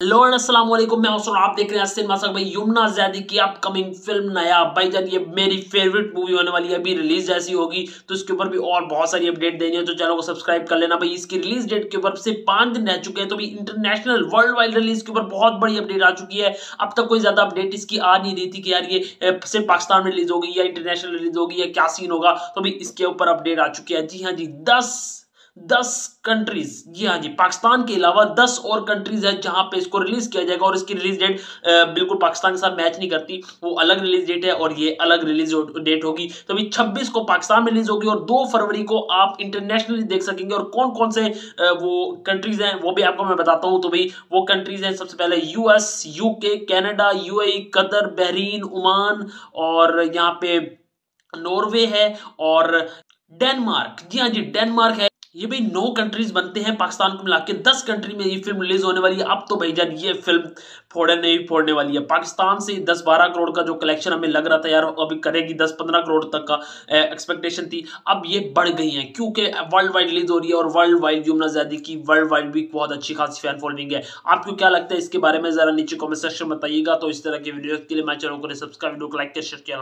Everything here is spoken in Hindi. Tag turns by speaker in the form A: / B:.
A: मैं आप देख रहे हैं सिनेमा सर भाई, यमुना जैदी की अपकमिंग फ़िल्म नया। भाईजान ये मेरी फेवरेट मूवी होने वाली है, अभी रिलीज़ जैसी होगी तो इसके ऊपर भी और बहुत सारी अपडेट देनी है तो चैनल को सब्सक्राइब कर लेना। भाई, इसकी रिलीज़ डेट के ऊपर से पाँच दिन रह चुके हैं तो भी इंटरनेशनल वर्ल्ड वाइड रिलीज़ के ऊपर बहुत बड़ी अपडेट आ चुकी है। अब तक कोई ज़्यादा अपडेट इसकी आ नहीं रही थी कि यार ये सिर्फ़ पाकिस्तान में रिलीज़ होगी या इंटरनेशनल रिलीज़ होगी या क्या सीन होगा तो भी इसके ऊपर अपडेट आ चुकी है। जी हाँ जी, दस दस कंट्रीज़ जी हाँ जी, पाकिस्तान के अलावा दस और कंट्रीज़ है जहाँ पे इसको रिलीज़ किया जाएगा और इसकी रिलीज़ डेट बिल्कुल पाकिस्तान के साथ मैच नहीं करती। वो अलग रिलीज़ डेट है और ये अलग रिलीज़ डेट होगी। तो अभी 26 को पाकिस्तान में रिलीज़ होगी और 2 फरवरी को आप इंटरनेशनली देख सकेंगे और कौन कौन से वो कंट्रीज़ हैं, वो भी आपको मैं बताता हूँ। तो भाई, वो कंट्रीज़ हैं सबसे पहले US UK Canada UAE Qatar Bahrain Oman और यहाँ पे नॉर्वे है और डेनमार्क जी हाँ जी डेनमार्क है। ये भाई नौ कंट्रीज़ बनते हैं पाकिस्तान को मिला के। दस कंट्री में ये फ़िल्म रिलीज़ होने वाली है। अब तो भाईजान ये फ़िल्म फोड़े नहीं फोड़ने वाली है। पाकिस्तान से दस बारह करोड़ का जो कलेक्शन हमें लग रहा था यार अभी करेगी दस पंद्रह करोड़ तक का एक्सपेक्टेशन थी। अब ये बढ़ गई है, क्योंकि वर्ल्ड वाइड रिलीज़ हो रही है और वर्ल्ड वाइड युमना जैदी की वर्ल्ड वाइड भी बहुत अच्छी खासी फ़ैन फॉलोइंग है। आपको क्या लगता है इसके बारे में? जरा नीचे कॉमेंट सेक्शन बताइएगा। तो इस तरह की वीडियो के लिए मैं चैनल को सब्सक्राइब लाइक शेयर किया।